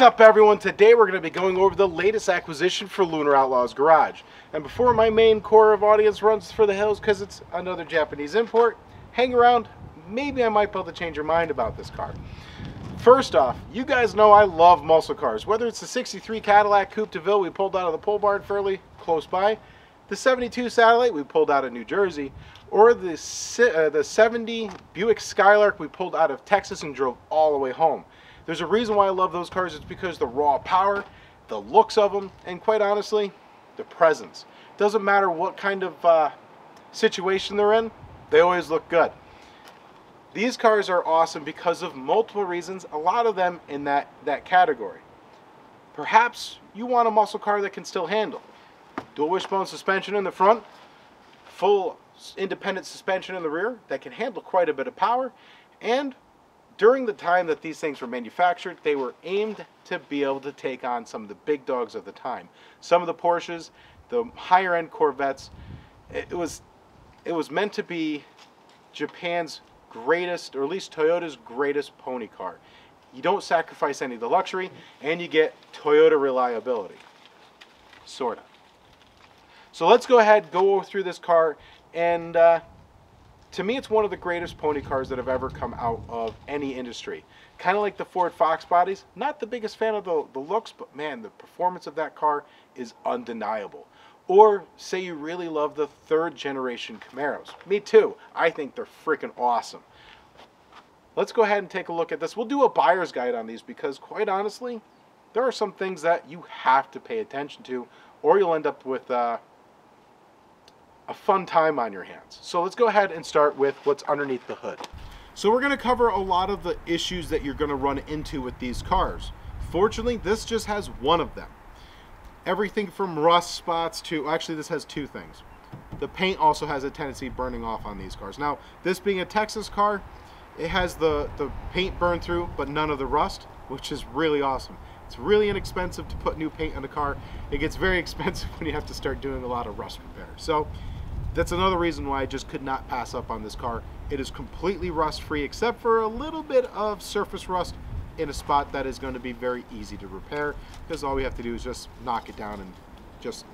What's up everyone? Today we're going to be going over the latest acquisition for Lunar Outlaws Garage. And before my main core of audience runs for the hills because it's another Japanese import, hang around, maybe I might be able to change your mind about this car. First off, you guys know I love muscle cars. Whether it's the 63 Cadillac Coupe de Ville we pulled out of the pole barn fairly close by, the 72 Satellite we pulled out of New Jersey, or the, uh, the 70 Buick Skylark we pulled out of Texas and drove all the way home. There's a reason why I love those cars. It's because the raw power, the looks of them, and quite honestly, the presence. Doesn't matter what kind of uh, situation they're in, they always look good. These cars are awesome because of multiple reasons, a lot of them in that, that category. Perhaps you want a muscle car that can still handle. Dual wishbone suspension in the front, full independent suspension in the rear that can handle quite a bit of power, and during the time that these things were manufactured, they were aimed to be able to take on some of the big dogs of the time. Some of the Porsches, the higher end Corvettes, it was it was meant to be Japan's greatest, or at least Toyota's greatest pony car. You don't sacrifice any of the luxury, and you get Toyota reliability. Sorta. So let's go ahead, go through this car, and uh, to me, it's one of the greatest pony cars that have ever come out of any industry. Kind of like the Ford Fox bodies. Not the biggest fan of the, the looks, but man, the performance of that car is undeniable. Or say you really love the third generation Camaros. Me too. I think they're freaking awesome. Let's go ahead and take a look at this. We'll do a buyer's guide on these because quite honestly, there are some things that you have to pay attention to or you'll end up with uh, a fun time on your hands. So let's go ahead and start with what's underneath the hood. So we're going to cover a lot of the issues that you're going to run into with these cars. Fortunately, this just has one of them. Everything from rust spots to, actually this has two things. The paint also has a tendency burning off on these cars. Now, this being a Texas car, it has the, the paint burn through, but none of the rust, which is really awesome. It's really inexpensive to put new paint on a car. It gets very expensive when you have to start doing a lot of rust repair. So that's another reason why I just could not pass up on this car. It is completely rust free except for a little bit of surface rust in a spot that is going to be very easy to repair because all we have to do is just knock it down and just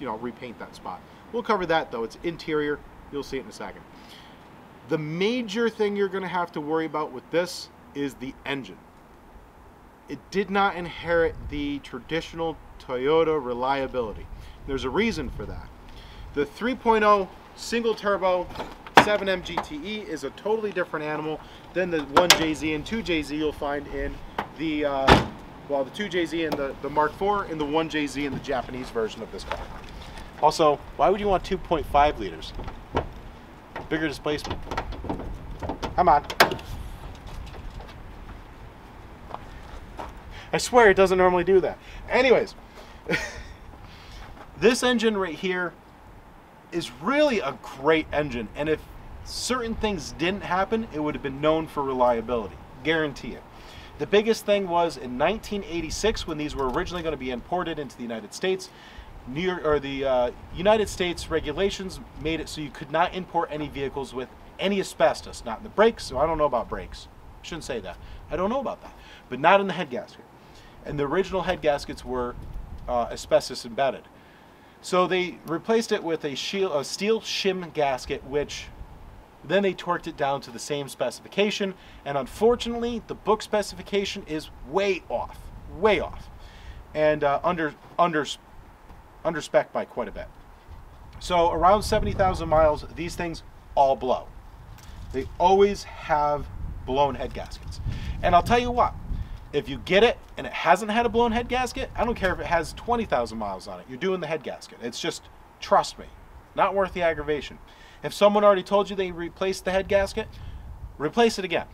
you know repaint that spot. We'll cover that though. It's interior. You'll see it in a second. The major thing you're going to have to worry about with this is the engine. It did not inherit the traditional Toyota reliability. There's a reason for that. The 3.0 single turbo 7M GTE is a totally different animal than the 1JZ and 2JZ you'll find in the, uh, well, the 2JZ and the, the Mark IV and the 1JZ in the Japanese version of this car. Also, why would you want 2.5 liters? Bigger displacement. Come on. I swear it doesn't normally do that. Anyways, this engine right here is really a great engine. And if certain things didn't happen, it would have been known for reliability. Guarantee it. The biggest thing was in 1986 when these were originally going to be imported into the United States. New York, or the uh, United States regulations made it so you could not import any vehicles with any asbestos, not in the brakes. So I don't know about brakes. I shouldn't say that. I don't know about that, but not in the head gasket. And the original head gaskets were uh, asbestos embedded. So they replaced it with a, shield, a steel shim gasket, which then they torqued it down to the same specification. And unfortunately, the book specification is way off, way off, and uh, under under under spec by quite a bit. So around 70,000 miles, these things all blow. They always have blown head gaskets. And I'll tell you what, if you get it and it hasn't had a blown head gasket, I don't care if it has 20,000 miles on it. You're doing the head gasket. It's just, trust me, not worth the aggravation. If someone already told you they replaced the head gasket, replace it again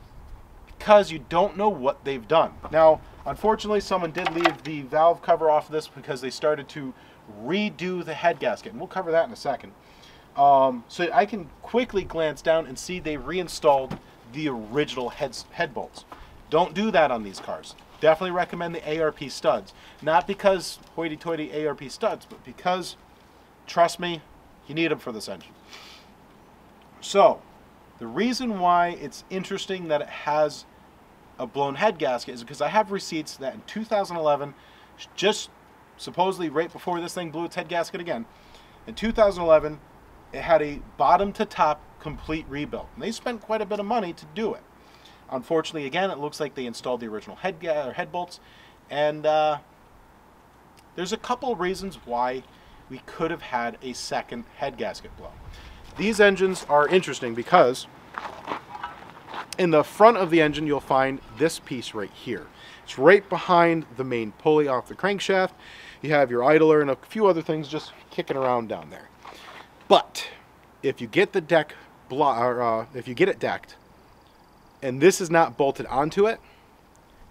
because you don't know what they've done. Now, unfortunately, someone did leave the valve cover off of this because they started to redo the head gasket, and we'll cover that in a second. Um, so I can quickly glance down and see they've reinstalled the original head, head bolts. Don't do that on these cars. Definitely recommend the ARP studs. Not because hoity-toity ARP studs, but because, trust me, you need them for this engine. So, the reason why it's interesting that it has a blown head gasket is because I have receipts that in 2011, just supposedly right before this thing blew its head gasket again, in 2011, it had a bottom to top complete rebuild. And they spent quite a bit of money to do it. Unfortunately, again, it looks like they installed the original head, or head bolts, and uh, there's a couple reasons why we could have had a second head gasket blow. These engines are interesting because in the front of the engine you'll find this piece right here. It's right behind the main pulley off the crankshaft. You have your idler and a few other things just kicking around down there. But if you get the deck, or, uh, if you get it decked, and this is not bolted onto it,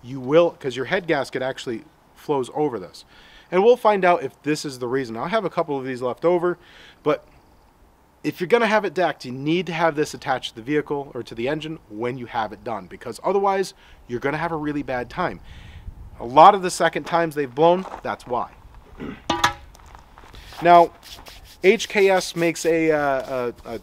you will, because your head gasket actually flows over this. And we'll find out if this is the reason. I have a couple of these left over, but if you're going to have it decked, you need to have this attached to the vehicle or to the engine when you have it done, because otherwise you're going to have a really bad time. A lot of the second times they've blown, that's why. now, HKS makes a, uh, a, a,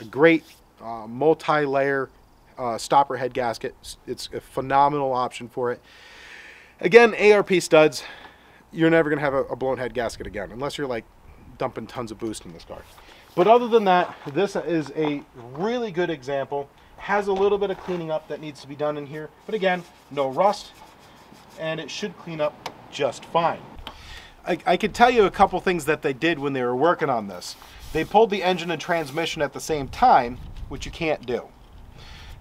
a great uh, multi-layer uh, stopper head gasket. It's a phenomenal option for it. Again, ARP studs, you're never going to have a, a blown head gasket again, unless you're like dumping tons of boost in this car. But other than that, this is a really good example. Has a little bit of cleaning up that needs to be done in here, but again, no rust, and it should clean up just fine. I, I could tell you a couple things that they did when they were working on this. They pulled the engine and transmission at the same time, which you can't do.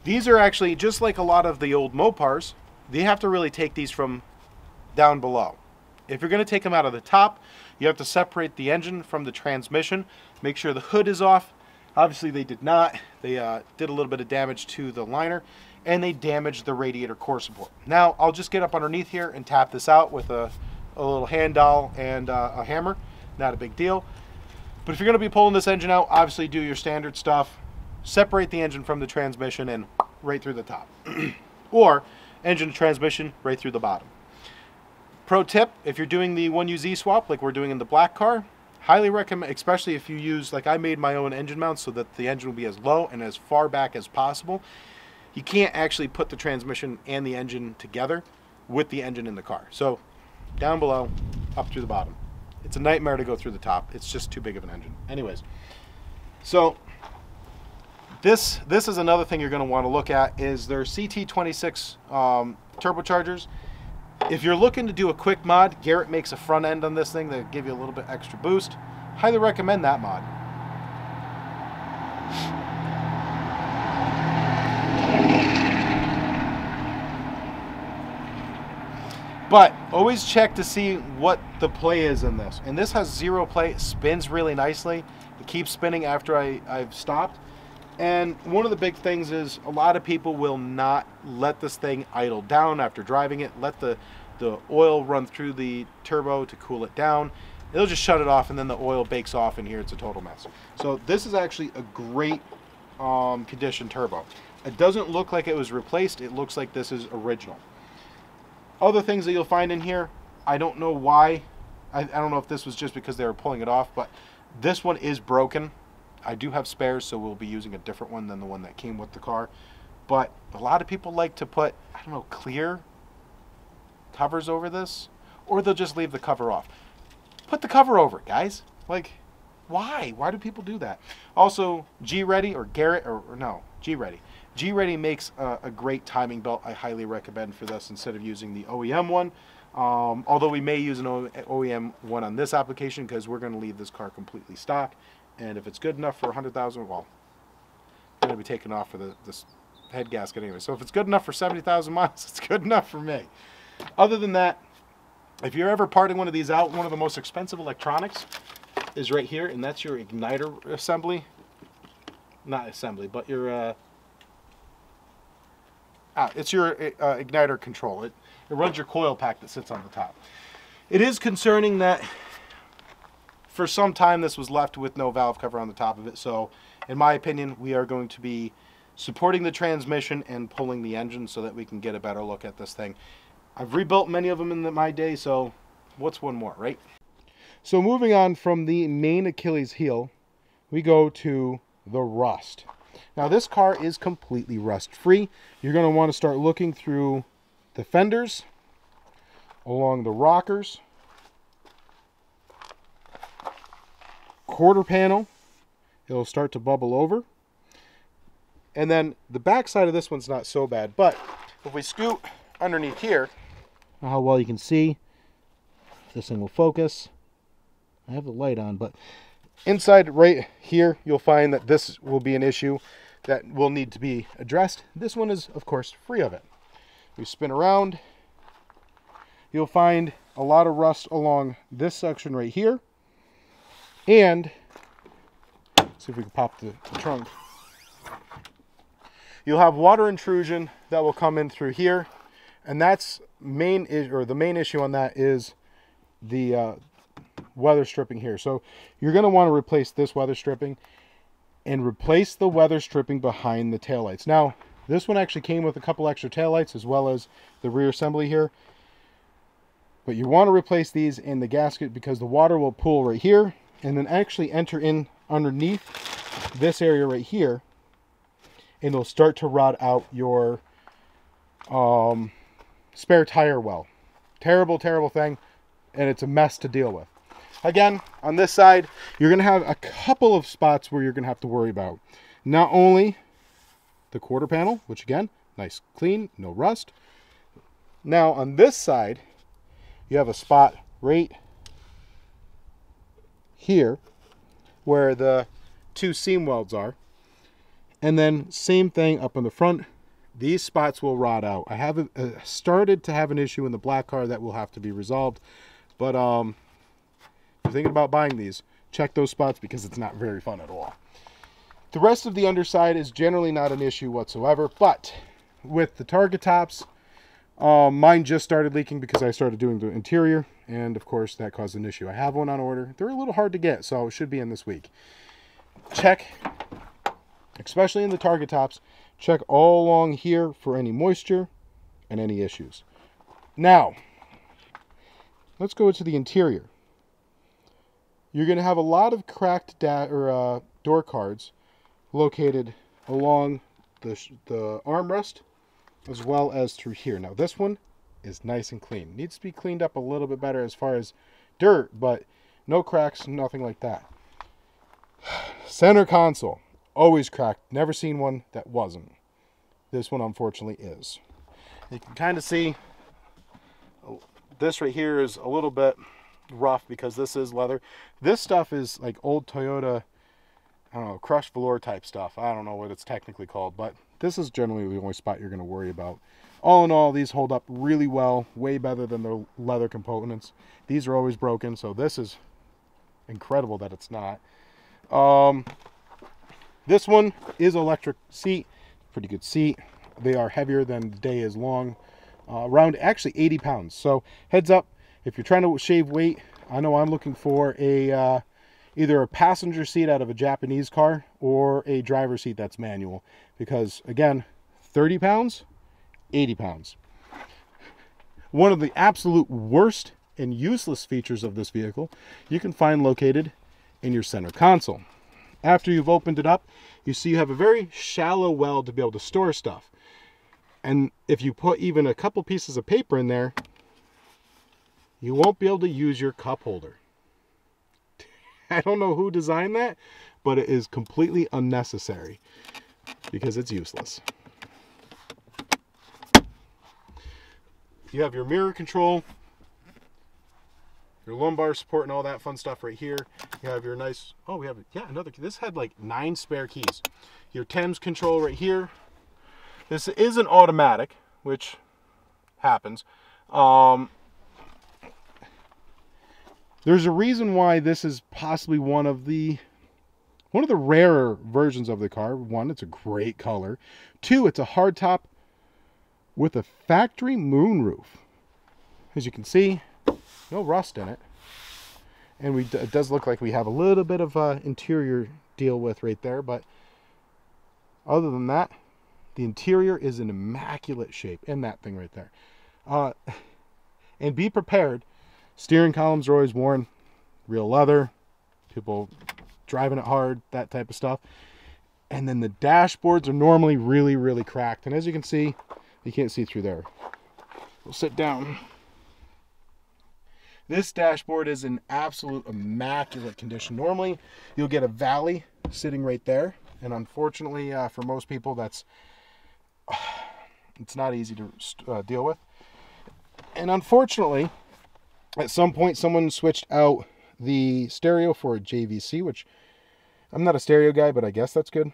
These are actually, just like a lot of the old Mopars, they have to really take these from down below. If you're going to take them out of the top, you have to separate the engine from the transmission, make sure the hood is off. Obviously they did not. They uh, did a little bit of damage to the liner and they damaged the radiator core support. Now I'll just get up underneath here and tap this out with a, a little hand dowel and uh, a hammer. Not a big deal. But if you're going to be pulling this engine out, obviously do your standard stuff. Separate the engine from the transmission and right through the top. or engine to transmission right through the bottom. Pro tip, if you're doing the 1UZ swap like we're doing in the black car, highly recommend, especially if you use, like I made my own engine mount so that the engine will be as low and as far back as possible. You can't actually put the transmission and the engine together with the engine in the car. So down below, up through the bottom. It's a nightmare to go through the top. It's just too big of an engine. Anyways, so this this is another thing you're going to want to look at is their CT26 um, turbochargers. If you're looking to do a quick mod, Garrett makes a front end on this thing that give you a little bit extra boost. Highly recommend that mod. But always check to see what the play is in this. And this has zero play, it spins really nicely. It keeps spinning after I, I've stopped. And one of the big things is a lot of people will not let this thing idle down after driving it. Let the, the oil run through the turbo to cool it down. It'll just shut it off and then the oil bakes off in here. It's a total mess. So this is actually a great um, condition turbo. It doesn't look like it was replaced. It looks like this is original. Other things that you'll find in here, I don't know why. I, I don't know if this was just because they were pulling it off, but this one is broken. I do have spares, so we'll be using a different one than the one that came with the car. But a lot of people like to put, I don't know, clear covers over this, or they'll just leave the cover off. Put the cover over it, guys. Like, why? Why do people do that? Also, G Ready or Garrett, or, or no, G Ready. G Ready makes a, a, great timing belt. I highly recommend for this instead of using the OEM one. Um, although we may use an OEM one on this application because we're going to leave this car completely stock. And if it's good enough for 100,000, well, it's going to be taken off for the, this head gasket anyway. So if it's good enough for 70,000 miles, it's good enough for me. Other than that, if you're ever parting one of these out, one of the most expensive electronics is right here, and that's your igniter assembly. Not assembly, but your uh, ah, it's your uh, igniter control. It it runs your coil pack that sits on the top. It is concerning that for some time this was left with no valve cover on the top of it. So, in my opinion, we are going to be supporting the transmission and pulling the engine so that we can get a better look at this thing. I've rebuilt many of them in the, my day, so what's one more, right? So moving on from the main Achilles heel, we go to the rust. Now this car is completely rust free. You're going to want to start looking through the fenders, along the rockers, quarter panel, it'll start to bubble over. And then the back side of this one's not so bad, but if we scoot underneath here, how well you can see, this thing will focus. I have the light on, but inside right here, you'll find that this will be an issue that will need to be addressed. This one is, of course, free of it. We spin around, you'll find a lot of rust along this section right here. And, see if we can pop the, the trunk. You'll have water intrusion that will come in through here. And that's main, is or the main issue on that is the uh, weather stripping here. So you're going to want to replace this weather stripping and replace the weather stripping behind the taillights. Now, this one actually came with a couple extra taillights as well as the rear assembly here. But you want to replace these in the gasket because the water will pool right here and then actually enter in underneath this area right here and it'll start to rot out your um, spare tire well. Terrible, terrible thing and it's a mess to deal with. Again, on this side, you're going to have a couple of spots where you're going to have to worry about. Not only the quarter panel, which again, nice clean, no rust. Now on this side, you have a spot right here where the two seam welds are. And then same thing up on the front. These spots will rot out. I have uh, started to have an issue in the black car that will have to be resolved. But um, if you're thinking about buying these, check those spots because it's not very fun at all. The rest of the underside is generally not an issue whatsoever, but with the target tops, um, mine just started leaking because I started doing the interior, and of course that caused an issue. I have one on order. They're a little hard to get, so it should be in this week. Check, especially in the target tops, check all along here for any moisture and any issues. Now, let's go to the interior. You're going to have a lot of cracked or, uh, door cards located along the, the armrest as well as through here. Now this one is nice and clean. Needs to be cleaned up a little bit better as far as dirt, but no cracks, nothing like that. Center console, always cracked. Never seen one that wasn't. This one unfortunately is. You can kind of see oh, this right here is a little bit rough because this is leather. This stuff is like old Toyota, I don't know, crushed velour type stuff. I don't know what it's technically called, but this is generally the only spot you're going to worry about. All in all, these hold up really well, way better than the leather components. These are always broken, so this is incredible that it's not. Um, this one is electric seat, pretty good seat. They are heavier than the day is long, uh, around actually 80 pounds. So heads up, if you're trying to shave weight, I know I'm looking for a uh, either a passenger seat out of a Japanese car or a driver seat that's manual. Because again, 30 pounds, 80 pounds. One of the absolute worst and useless features of this vehicle you can find located in your center console. After you've opened it up, you see you have a very shallow well to be able to store stuff. And if you put even a couple pieces of paper in there, you won't be able to use your cup holder. I don't know who designed that, but it is completely unnecessary because it's useless. You have your mirror control, your lumbar support and all that fun stuff right here. You have your nice, oh, we have, yeah, another, this had like nine spare keys. Your TEMS control right here. This is an automatic, which happens. Um, there's a reason why this is possibly one of the one of the rarer versions of the car. One, it's a great color. Two, it's a hardtop with a factory moonroof. As you can see, no rust in it. And we, it does look like we have a little bit of uh, interior deal with right there, but other than that, the interior is in immaculate shape in that thing right there. Uh, and be prepared Steering columns are always worn, real leather, people driving it hard, that type of stuff. And then the dashboards are normally really, really cracked. And as you can see, you can't see through there. We'll sit down. This dashboard is in absolute immaculate condition. Normally, you'll get a valley sitting right there. And unfortunately, uh, for most people, that's it's not easy to uh, deal with. And unfortunately, at some point, someone switched out the stereo for a JVC, which I'm not a stereo guy, but I guess that's good.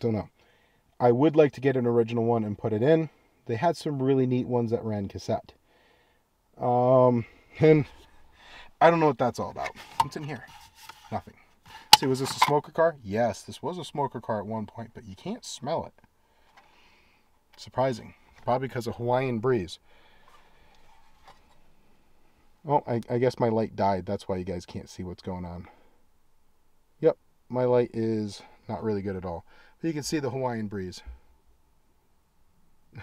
Don't know. I would like to get an original one and put it in. They had some really neat ones that ran cassette. Um, and I don't know what that's all about. What's in here? Nothing. See, was this a smoker car? Yes, this was a smoker car at one point, but you can't smell it. Surprising. Probably because of Hawaiian breeze. Oh, I, I guess my light died. That's why you guys can't see what's going on. Yep, my light is not really good at all. But you can see the Hawaiian breeze.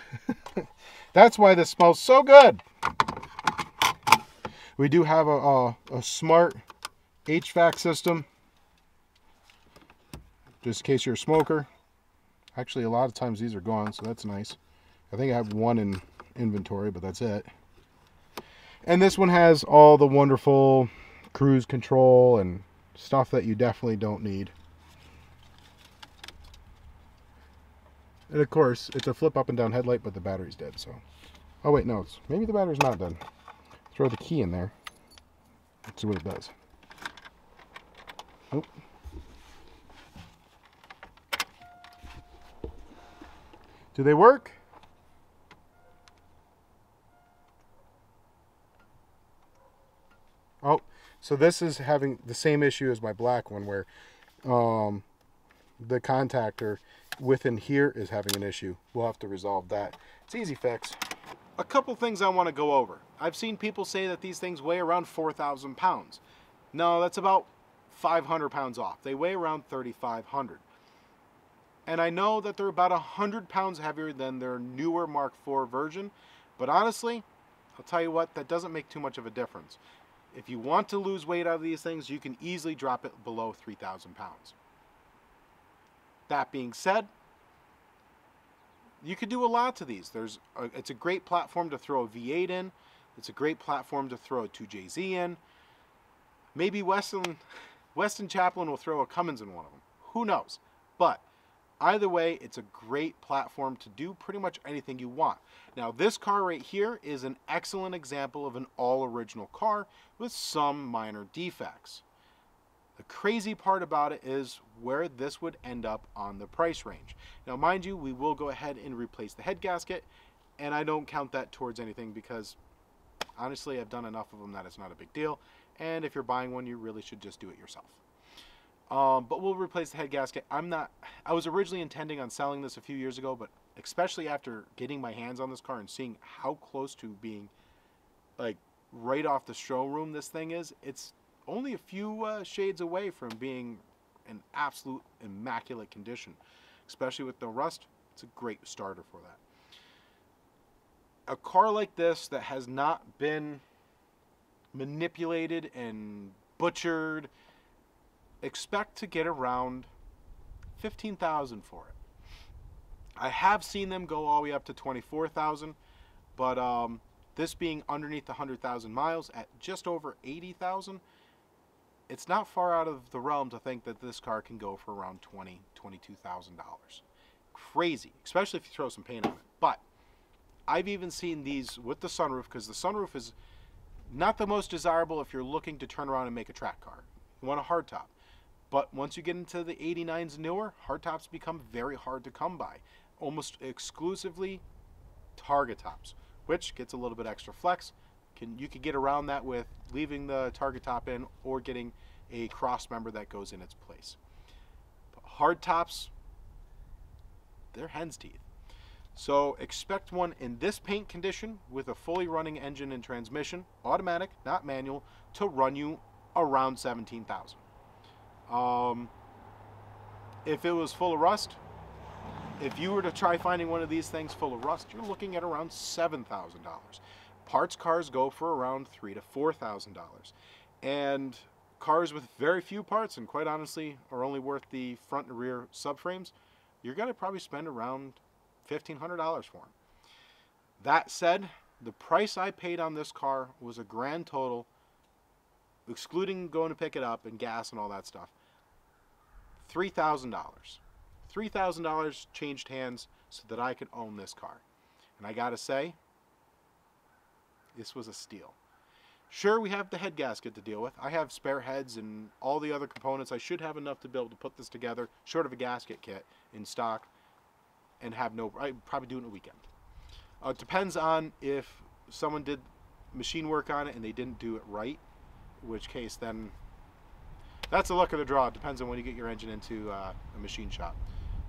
That's why this smells so good. We do have a, a, a smart HVAC system. Just in case you're a smoker. Actually, a lot of times these are gone, so that's nice. I think I have one in inventory, but that's it. And this one has all the wonderful cruise control and stuff that you definitely don't need. And of course, it's a flip up and down headlight, but the battery's dead, so. Oh wait, no, it's, maybe the battery's not dead. Throw the key in there. Let's see what it does. Nope. Do they work? Oh, so this is having the same issue as my black one where um, the contactor within here is having an issue. We'll have to resolve that. It's easy fix. A couple things I want to go over. I've seen people say that these things weigh around 4,000 pounds. No, that's about 500 pounds off. They weigh around 3,500. And I know that they're about 100 pounds heavier than their newer Mark IV version, but honestly, I'll tell you what, that doesn't make too much of a difference. If you want to lose weight out of these things, you can easily drop it below 3,000 pounds. That being said, you could do a lot to these. There's a, it's a great platform to throw a V8 in. It's a great platform to throw a 2JZ in. Maybe Westen, Westen Champlin will throw a Cummins in one of them. Who knows? But either way, it's a great platform to do pretty much anything you want. Now, this car right here is an excellent example of an all original car with some minor defects. The crazy part about it is where this would end up on the price range. Now, mind you, we will go ahead and replace the head gasket, and I don't count that towards anything because honestly, I've done enough of them that it's not a big deal. And if you're buying one, you really should just do it yourself. Um, but we'll replace the head gasket. I'm not, I was originally intending on selling this a few years ago, but especially after getting my hands on this car and seeing how close to being like right off the showroom this thing is, it's only a few uh, shades away from being an absolute immaculate condition. Especially with the rust, it's a great starter for that. A car like this that has not been manipulated and butchered, expect to get around 15,000 for it. I have seen them go all the way up to 24,000, but um, this being underneath the 100,000 miles at just over 80,000, it's not far out of the realm to think that this car can go for around twenty, twenty-two thousand dollars. Crazy, especially if you throw some paint on it. But I've even seen these with the sunroof because the sunroof is not the most desirable if you're looking to turn around and make a track car. You want a hardtop. But once you get into the 89s newer, hardtops become very hard to come by. Almost exclusively target tops, which gets a little bit extra flex, can you could get around that with leaving the target top in or getting a cross member that goes in its place. Hard tops, they're hen's teeth. So expect one in this paint condition with a fully running engine and transmission, automatic, not manual, to run you around 17,000. Um, if it was full of rust, if you were to try finding one of these things full of rust, you're looking at around $7,000 parts cars go for around three to four thousand dollars and cars with very few parts and quite honestly are only worth the front and rear subframes, you're going to probably spend around $1,500 for them. That said, the price I paid on this car was a grand total, excluding going to pick it up and gas and all that stuff, $3,000. $3,000 changed hands so that I could own this car. And I gotta say, this was a steal. Sure, we have the head gasket to deal with. I have spare heads and all the other components. I should have enough to be able to put this together, short of a gasket kit, in stock, and have no. I probably do it in a weekend. Uh, it depends on if someone did machine work on it and they didn't do it right, which case then that's the luck of the draw. It depends on when you get your engine into uh, a machine shop.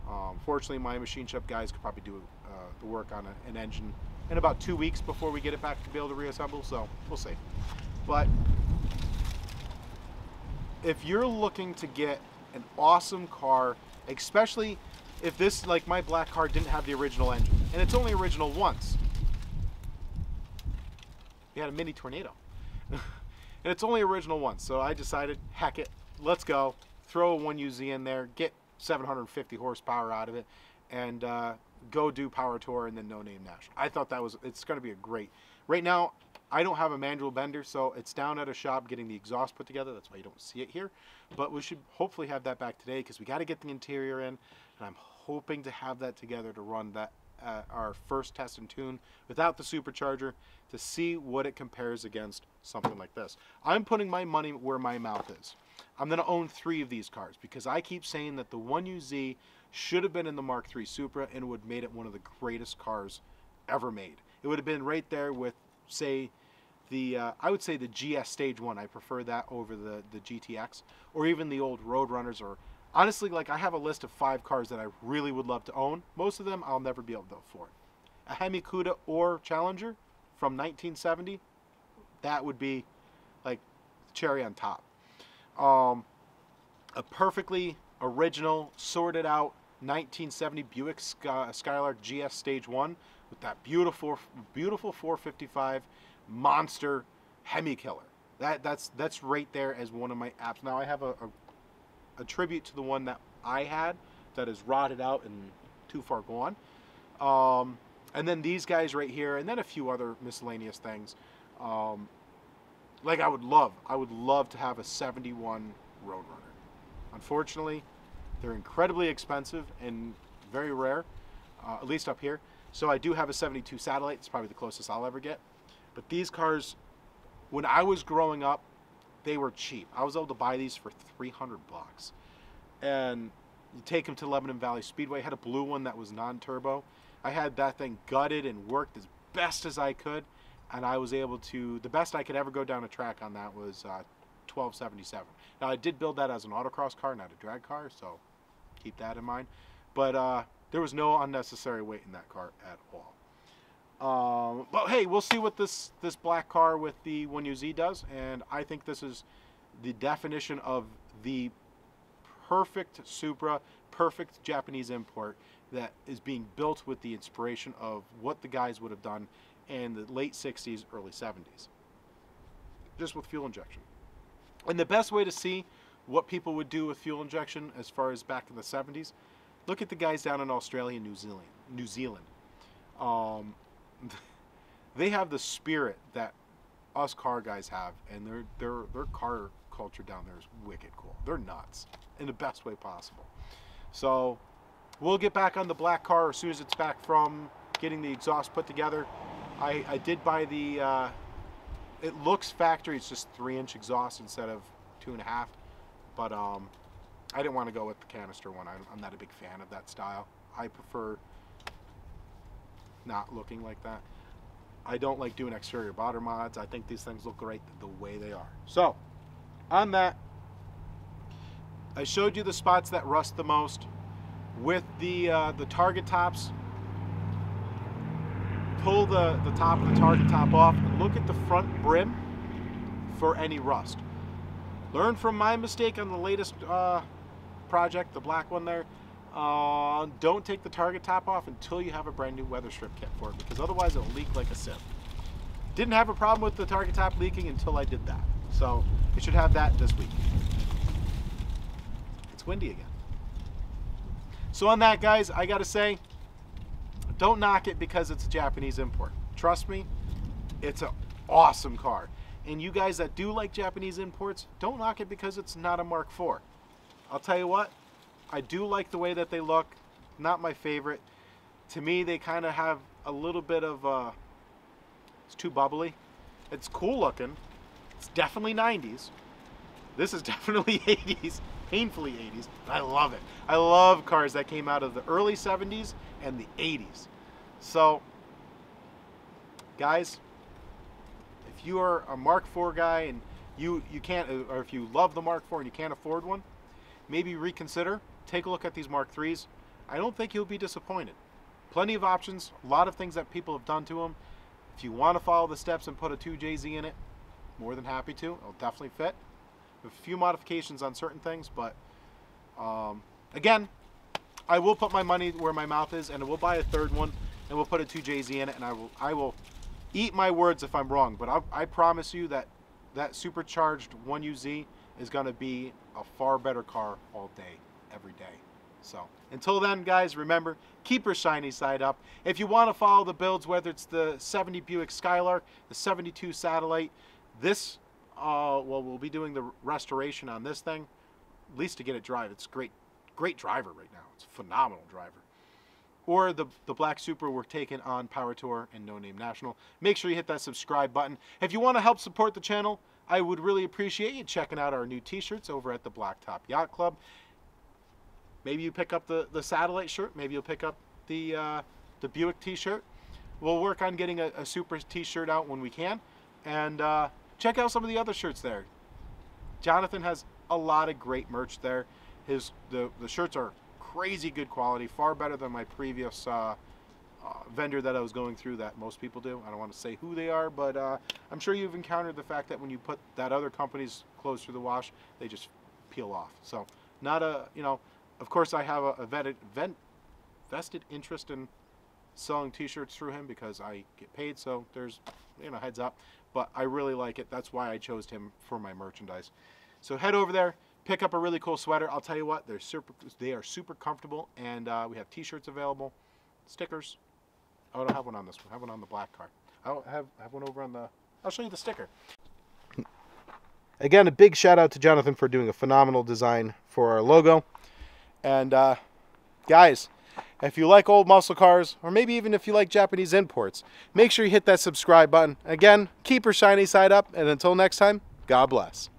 Um, fortunately, my machine shop guys could probably do uh, the work on a, an engine in about two weeks before we get it back to be able to reassemble. So we'll see. But if you're looking to get an awesome car, especially if this, like my black car, didn't have the original engine, and it's only original once. We had a mini tornado. and it's only original once, so I decided, heck it, let's go. Throw a 1UZ in there, get 750 horsepower out of it, and uh, go do Power Tour and then No Name National. I thought that was, it's going to be a great. Right now, I don't have a manual bender, so it's down at a shop getting the exhaust put together. That's why you don't see it here. But we should hopefully have that back today because we got to get the interior in, and I'm hoping to have that together to run that uh, our first test and tune without the supercharger to see what it compares against something like this. I'm putting my money where my mouth is. I'm going to own three of these cars because I keep saying that the 1UZ should have been in the Mark III Supra and would have made it one of the greatest cars ever made. It would have been right there with, say, the uh, I would say the GS Stage 1. I prefer that over the, the GTX or even the old Roadrunners or honestly, like I have a list of five cars that I really would love to own. Most of them I'll never be able to afford. A Hemi Cuda or Challenger from 1970, that would be like cherry on top. Um, a perfectly original, sorted out 1970 Buick Sky Skylark GS Stage 1 with that beautiful, beautiful 455 monster Hemi killer. That, that's, that's right there as one of my apps. Now I have a, a a tribute to the one that I had that is rotted out and too far gone. Um, and then these guys right here, and then a few other miscellaneous things. Um, like I would love, I would love to have a 71 Roadrunner. Unfortunately, they're incredibly expensive and very rare, uh, at least up here. So I do have a 72 Satellite. It's probably the closest I'll ever get. But these cars, when I was growing up, they were cheap. I was able to buy these for 300 bucks. And you take them to Lebanon Valley Speedway. I had a blue one that was non-turbo. I had that thing gutted and worked as best as I could. And I was able to, the best I could ever go down a track on that was uh, 1277. Now I did build that as an autocross car, not a drag car, so keep that in mind. But uh, there was no unnecessary weight in that car at all. Um, but hey, we'll see what this this black car with the 1UZ does, and I think this is the definition of the perfect Supra, perfect Japanese import that is being built with the inspiration of what the guys would have done in the late 60s, early 70s, just with fuel injection. And the best way to see what people would do with fuel injection as far as back in the 70s, look at the guys down in Australia and New Zealand. New Zealand. Um, they have the spirit that us car guys have, and their their their car culture down there is wicked cool. They're nuts in the best way possible. So we'll get back on the black car as soon as it's back from getting the exhaust put together. I, I did buy the, uh, it looks factory, it's just three inch exhaust instead of two and a half. But um, I didn't want to go with the canister one. I'm, I'm not a big fan of that style. I prefer not looking like that. I don't like doing exterior body mods. I think these things look great the way they are. So, on that, I showed you the spots that rust the most. With the, uh, the target tops, pull the, the top of the target top off and look at the front brim for any rust. Learn from my mistake on the latest uh, project, the black one there. Uh, don't take the target top off until you have a brand new weather strip kit for it because otherwise it'll leak like a sieve. Didn't have a problem with the target top leaking until I did that. So It should have that this week. It's windy again. So on that, guys, I gotta say, don't knock it because it's a Japanese import. Trust me, it's an awesome car. And you guys that do like Japanese imports, don't knock it because it's not a Mark IV. I'll tell you what, I do like the way that they look. Not my favorite. To me, they kind of have a little bit of, uh, it's too bubbly. It's cool looking. It's definitely 90s. This is definitely 80s, painfully 80s. I love it. I love cars that came out of the early 70s and the 80s. So, guys, if you are a Mark IV guy and you you can't, or if you love the Mark IV and you can't afford one, maybe reconsider. Take a look at these Mark IIIs. I don't think you'll be disappointed. Plenty of options, a lot of things that people have done to them. If you want to follow the steps and put a 2JZ in it, more than happy to. It'll definitely fit. A few modifications on certain things, but um, again, I will put my money where my mouth is, and we'll buy a third one, and we'll put a 2JZ in it, and I will I will eat my words if I'm wrong. But I, I promise you that that supercharged 1UZ is going to be a far better car all day, every day. So until then, guys, remember, keep your shiny side up. If you want to follow the builds, whether it's the 70 Buick Skylark, the 72 Satellite, this, well, we'll be doing the restoration on this thing, at least to get it drive. It's great, great driver right now. It's a phenomenal driver. Or the, the Black Supra we're taking on Power Tour and No Name National. Make sure you hit that subscribe button. If you want to help support the channel, I would really appreciate you checking out our new t-shirts over at the Blacktop Yacht Club. Maybe you pick up the, the satellite shirt. Maybe you'll pick up the, uh, the Buick t-shirt. We'll work on getting a, a Supra t-shirt out when we can. And uh, check out some of the other shirts there. Jonathan has a lot of great merch there. His the, the shirts are crazy good quality, far better than my previous uh, uh, vendor that I was going through that most people do. I don't want to say who they are, but uh, I'm sure you've encountered the fact that when you put that other company's clothes through the wash, they just peel off. So not a, you know, of course I have a, a vetted, vent, vested interest in selling t-shirts through him because I get paid, so there's, you know, heads up. But I really like it. That's why I chose him for my merchandise. So head over there, pick up a really cool sweater. I'll tell you what, they're super, they are super comfortable, and uh, we have t-shirts available, stickers, Oh, I don't have one on this one. I have one on the black card. I don't have, have one over on the... I'll show you the sticker. Again, a big shout out to Jonathan for doing a phenomenal design for our logo. And uh, guys, if you like old muscle cars, or maybe even if you like Japanese imports, make sure you hit that subscribe button. Again, keep your shiny side up, and until next time, God bless.